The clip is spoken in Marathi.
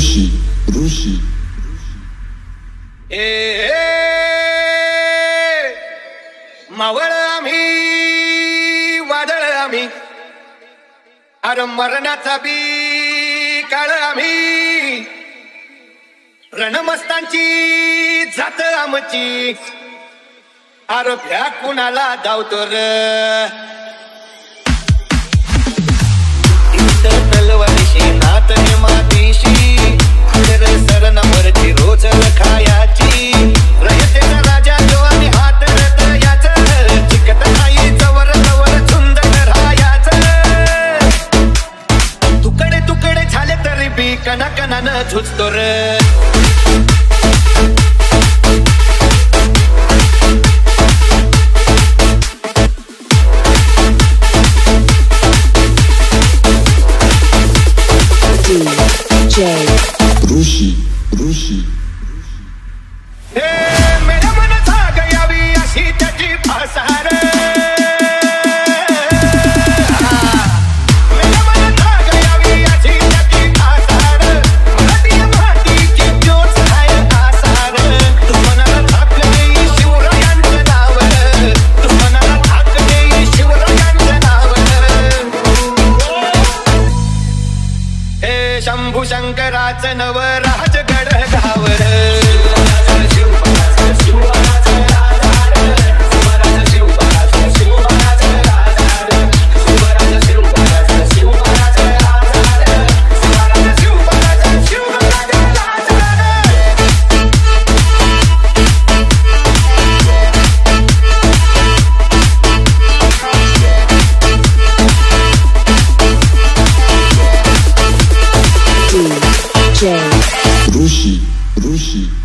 Rusi, Rusi. ए मावळ आम्ही वादळ आम्ही अरे मरणाचा बी काळ आम्ही रणमस्तांची जात आमची अरे भ्या कुणाला धावतो र canada tuttora DJ Rushi Rushi Shambhu शंकराच नवरा DJ. Rushi, Rushi.